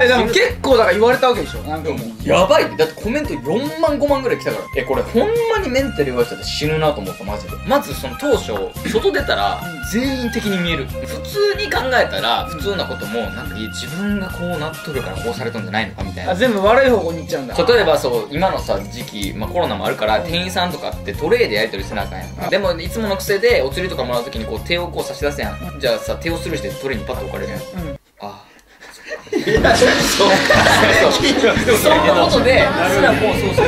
えでも結構だから言われたわけでしょ。なんかもう。やばいねだってコメント4万5万ぐらい来たから。えこれほんまにメンタル弱い人って死ぬなと思ったマジで。まずその当初外出たら全員的に見える普通に考えたら普通なこともなんか自分がこうなっとるからこうされとんじゃないのかみたいな。あ全部悪い方向に行っちゃうんだ。例えばそう今のさ時期、まあ、コロナもあるから店員さんとかってトレイでやり取りせなあかんやんでもいつもの癖でお釣りとかもらう時にこう手をこう差し出すやん。じゃあさ手をスルーしてトレイにパッと置かれるやん。うん。あいやそうそうでもそんなことですらもうそうそう。